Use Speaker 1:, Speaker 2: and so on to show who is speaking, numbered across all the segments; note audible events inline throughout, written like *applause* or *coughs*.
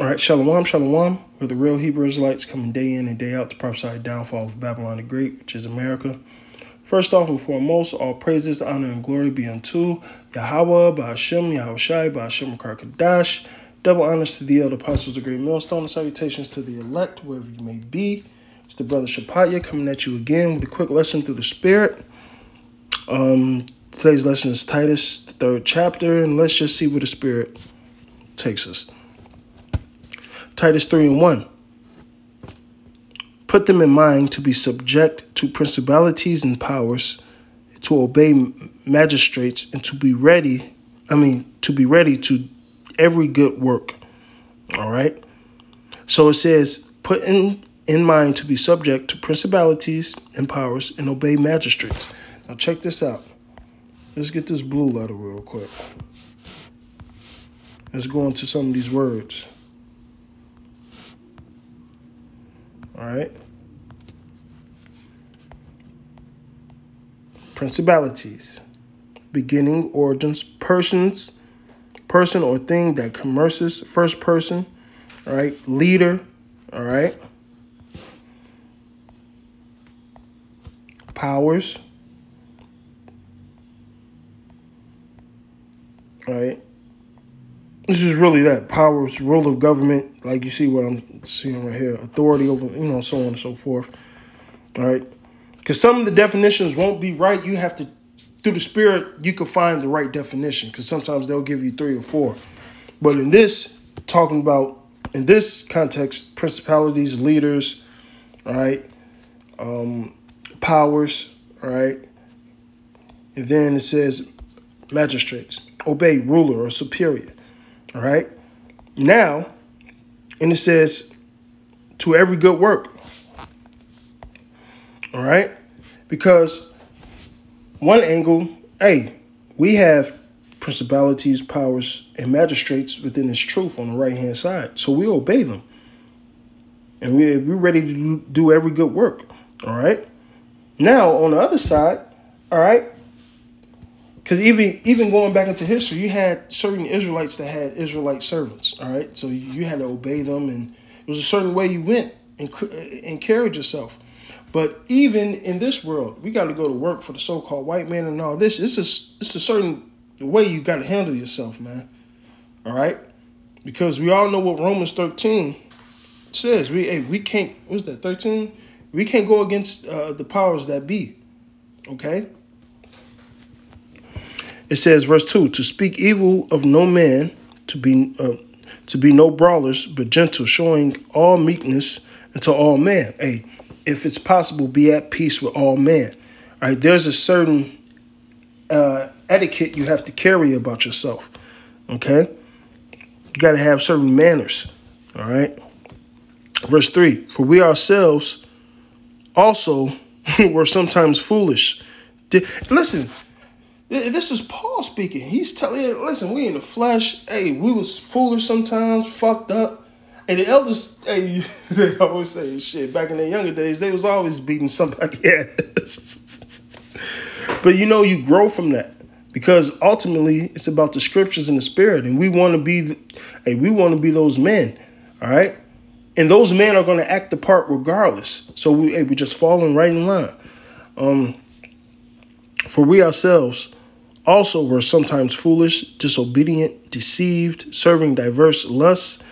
Speaker 1: All right, Shalom, Shalom. We're the real Hebrew Israelites coming day in and day out to prophesy the downfall of Babylon the Great, which is America. First off and foremost, all praises, honor, and glory be unto Yahweh, Ba'ashem, Yahushai, Ba'ashem, Kadash. Double honors to the elder apostles of Great Millstone, and salutations to the elect, wherever you may be. It's the brother Shapatyah coming at you again with a quick lesson through the Spirit. Um, today's lesson is Titus, the third chapter, and let's just see where the Spirit takes us. Titus 3 and 1. Put them in mind to be subject to principalities and powers, to obey magistrates, and to be ready, I mean, to be ready to every good work. All right? So it says, put in, in mind to be subject to principalities and powers and obey magistrates. Now check this out. Let's get this blue letter real quick. Let's go into some of these words. Right. Principalities, beginning, origins, persons, person or thing that commerces, first person, all right, leader, all right, powers, all right, this is really that powers, rule of government, like you see what I'm seeing right here, authority over, you know, so on and so forth. All right. Because some of the definitions won't be right. You have to, through the spirit, you can find the right definition. Because sometimes they'll give you three or four. But in this, talking about, in this context, principalities, leaders, all right, um, powers, all right. And then it says magistrates, obey ruler or superior. All right. Now, and it says, to every good work. All right. Because one angle, hey, we have principalities, powers, and magistrates within this truth on the right hand side. So we obey them. And we, we're ready to do every good work. All right. Now, on the other side, all right, because even even going back into history, you had certain Israelites that had Israelite servants. All right, so you had to obey them, and it was a certain way you went and and carried yourself. But even in this world, we got to go to work for the so-called white man and all this. This is it's a certain way you got to handle yourself, man. All right, because we all know what Romans thirteen says. We hey, we can't. What's that? Thirteen. We can't go against uh, the powers that be. Okay. It says, verse two: to speak evil of no man, to be uh, to be no brawlers, but gentle, showing all meekness unto all men. Hey, if it's possible, be at peace with all men. All right, there's a certain uh, etiquette you have to carry about yourself. Okay, you got to have certain manners. All right. Verse three: For we ourselves also *laughs* were sometimes foolish. Listen this is Paul speaking. He's telling listen, we in the flesh. Hey, we was foolish sometimes, fucked up. And the elders, hey, *laughs* they always say shit. Back in their younger days, they was always beating somebody *laughs* ass. but you know, you grow from that because ultimately it's about the scriptures and the spirit, and we want to be, hey, we want to be those men, all right. And those men are going to act the part regardless. So we, hey, we just falling right in line. Um, for we ourselves also were sometimes foolish, disobedient, deceived, serving diverse lusts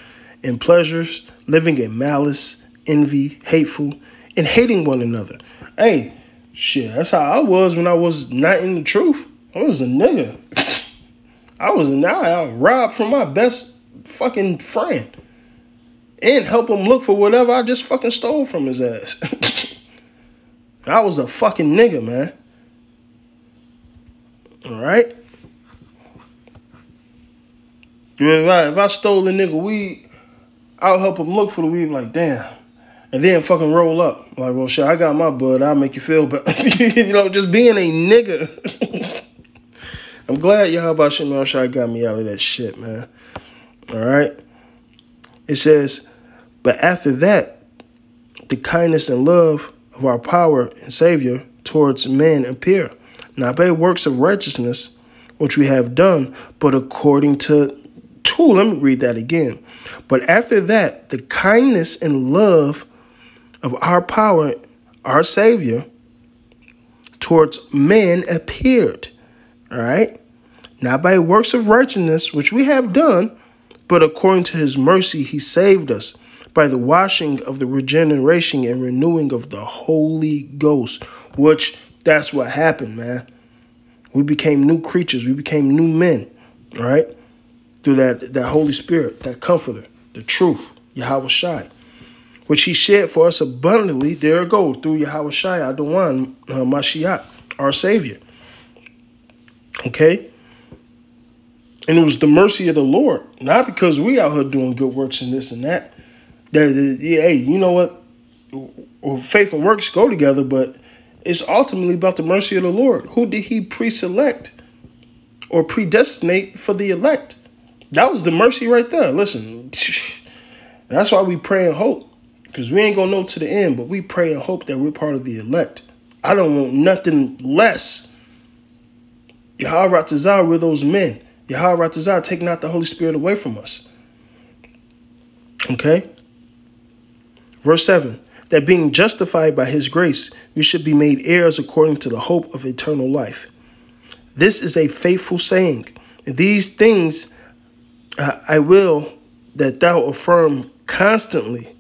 Speaker 1: and pleasures, living in malice, envy, hateful, and hating one another. Hey, shit, that's how I was when I was not in the truth. I was a nigga. *coughs* I was now I robbed from my best fucking friend. And help him look for whatever I just fucking stole from his ass. *laughs* I was a fucking nigga, man. All right. If I, if I stole a nigga weed, I'll help him look for the weed. Like, damn. And then fucking roll up. Like, well, shit, I got my bud. I'll make you feel better. *laughs* you know, just being a nigga. *laughs* I'm glad y'all about Shimon Shai got me out of that shit, man. All right. It says, but after that, the kindness and love of our power and Savior towards men appear not by works of righteousness which we have done, but according to, 2, let me read that again. But after that, the kindness and love of our power, our Savior, towards men appeared. All right? Not by works of righteousness, which we have done, but according to his mercy, he saved us by the washing of the regeneration and renewing of the Holy Ghost, which that's what happened, man. We became new creatures, we became new men, right? Through that, that Holy Spirit, that comforter, the truth, Yahweh Shai, which he shed for us abundantly, there it goes, through Yahweh Shai, Adawan, uh, Mashiach, our Savior. Okay? And it was the mercy of the Lord, not because we out here doing good works and this and that. That, that yeah, hey, you know what? Well, faith and works go together, but it's ultimately about the mercy of the Lord. Who did He pre-select or predestinate for the elect? That was the mercy right there. Listen, *laughs* that's why we pray and hope, because we ain't gonna know to the end, but we pray and hope that we're part of the elect. I don't want nothing less. Yahweh Ratazah, we're those men. Yahweh Ratazah taking out the Holy Spirit away from us. Okay? Verse 7 that being justified by his grace, you should be made heirs according to the hope of eternal life. This is a faithful saying. These things uh, I will that thou affirm constantly,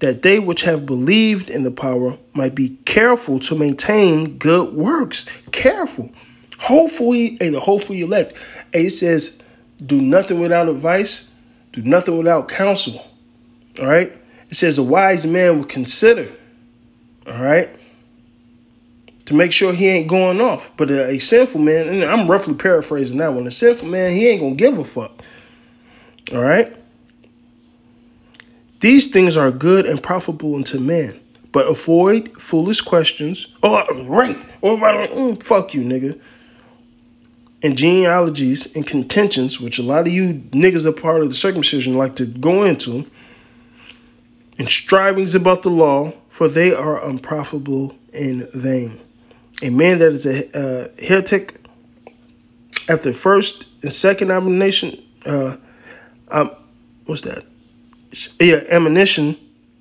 Speaker 1: that they which have believed in the power might be careful to maintain good works. Careful. Hopefully, and the hopefully elect. it says, do nothing without advice, do nothing without counsel. All right. It says a wise man would consider. All right. To make sure he ain't going off. But a, a sinful man, and I'm roughly paraphrasing that one. A sinful man, he ain't gonna give a fuck. All right. These things are good and profitable unto man, but avoid foolish questions. Oh, right. Oh, right. Mm, fuck you, nigga and genealogies and contentions, which a lot of you niggas are part of the circumcision like to go into, and strivings about the law, for they are unprofitable in vain. A man that is a uh, heretic after first and second abomination, uh, um, what's that? Yeah, ammunition,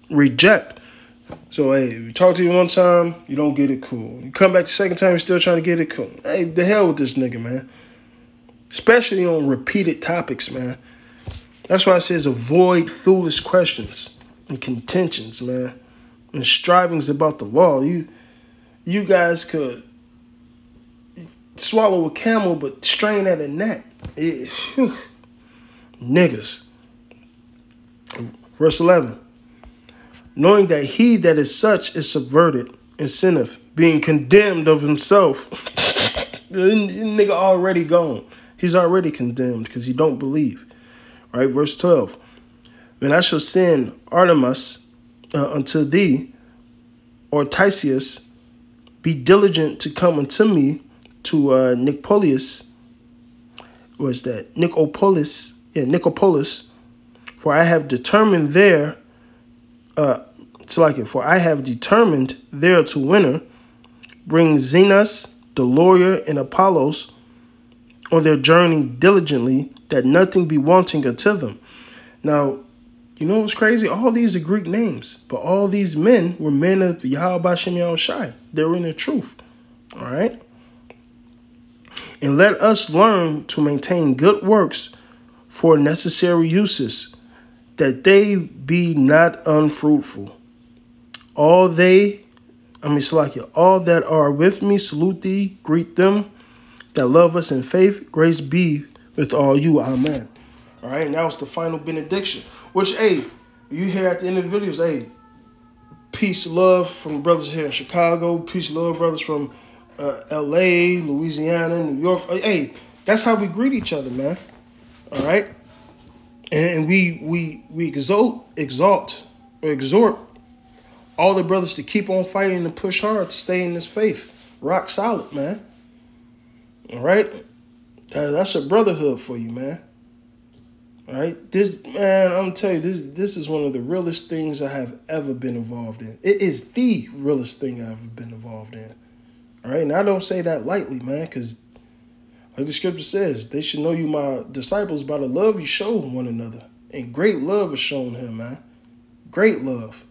Speaker 1: reject. So hey, you talk to you one time, you don't get it cool. You come back the second time, you're still trying to get it cool. Hey, the hell with this nigga, man. Especially on repeated topics, man. That's why it says avoid foolish questions and contentions, man. And strivings about the law. You you guys could swallow a camel but strain at a gnat. Eh, it, Niggas. Verse 11 knowing that he that is such is subverted and sinneth, being condemned of himself. *laughs* nigga already gone. He's already condemned because he don't believe. Right, verse 12. Then I shall send Artemas uh, unto thee, or Tysius, be diligent to come unto me to uh, Nicopolis. Was that Nicopolis? Yeah, Nicopolis. For I have determined there uh, it's like it. For I have determined there to winter, bring Zenas, the lawyer, and Apollos on their journey diligently, that nothing be wanting unto them. Now, you know what's crazy? All these are Greek names, but all these men were men of the Yahweh Shem Shai. They were in the truth. All right? And let us learn to maintain good works for necessary uses that they be not unfruitful. All they, I mean, Salakia, all that are with me salute thee, greet them that love us in faith. Grace be with all you. Amen. All right, now it's the final benediction, which, hey, you hear at the end of the videos, hey, peace, love from brothers here in Chicago, peace, love, brothers from uh, L.A., Louisiana, New York. Hey, that's how we greet each other, man. All right and we we we exalt exalt or exhort all the brothers to keep on fighting and push hard to stay in this faith rock solid man all right that's a brotherhood for you man right this man i'm telling you this this is one of the realest things i have ever been involved in it is the realest thing i've ever been involved in all right and i don't say that lightly man because Like the scripture says, they should know you my disciples by the love you show one another. And great love is shown him, man. Great love.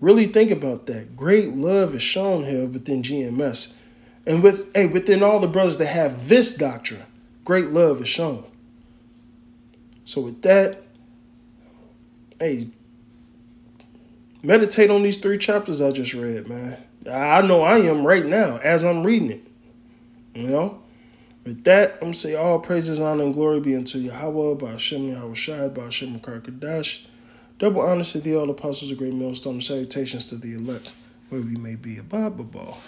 Speaker 1: Really think about that. Great love is shown here within GMS. And with hey, within all the brothers that have this doctrine, great love is shown. So with that, hey, meditate on these three chapters I just read, man. I know I am right now as I'm reading it. You know? With that, I'm gonna say all praises, honor, and glory be unto Yahweh, by Hashem Yahweh Shai, by Hashem Kadash. Double honors to the all apostles of great millstone, salutations to the elect, wherever you may be. A Bible ball.